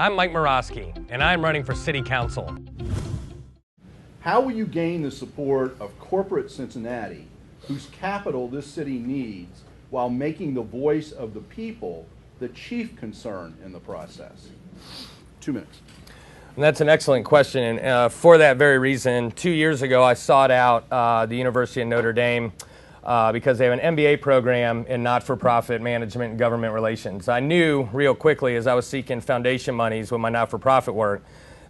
I'm Mike Moroski, and I'm running for City Council. How will you gain the support of corporate Cincinnati, whose capital this city needs, while making the voice of the people the chief concern in the process? Two minutes. And that's an excellent question. And uh, for that very reason, two years ago, I sought out uh, the University of Notre Dame uh, because they have an MBA program in not for profit management and government relations. I knew real quickly as I was seeking foundation monies with my not for profit work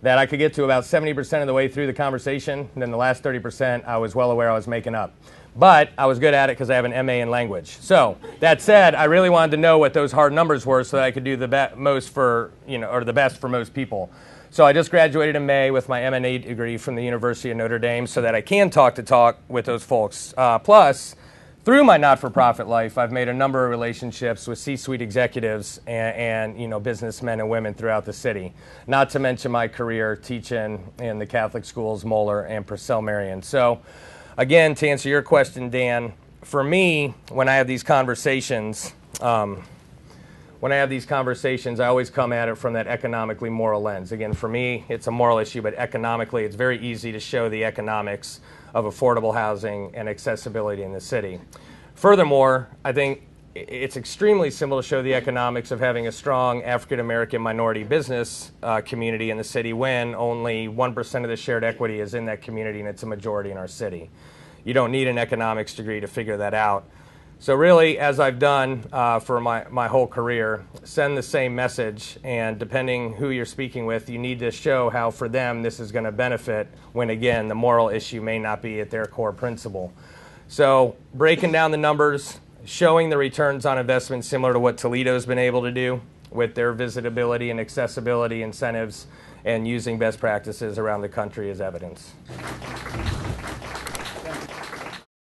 that I could get to about 70% of the way through the conversation, and then the last 30% I was well aware I was making up. But I was good at it because I have an MA in language. So that said, I really wanted to know what those hard numbers were so that I could do the be- most for, you know, or the best for most people. So I just graduated in May with my M&A degree from the University of Notre Dame so that I can talk to talk with those folks. Uh, plus, through my not-for-profit life, I've made a number of relationships with C-suite executives and, and, you know businessmen and women throughout the city. Not to mention my career teaching in the Catholic schools, Moeller and Purcell Marian. So, again, to answer your question, Dan, for me, when I have these conversations, um, when I have these conversations, I always come at it from that economically moral lens. Again, for me, it's a moral issue, but economically, it's very easy to show the economics of affordable housing and accessibility in the city. Furthermore, I think it's extremely simple to show the economics of having a strong African American minority business uh, community in the city when only 1% of the shared equity is in that community and it's a majority in our city. You don't need an economics degree to figure that out. So, really, as I've done uh, for my, my whole career, send the same message. And depending who you're speaking with, you need to show how for them this is going to benefit when, again, the moral issue may not be at their core principle. So, breaking down the numbers, showing the returns on investment similar to what Toledo's been able to do with their visitability and accessibility incentives, and using best practices around the country as evidence.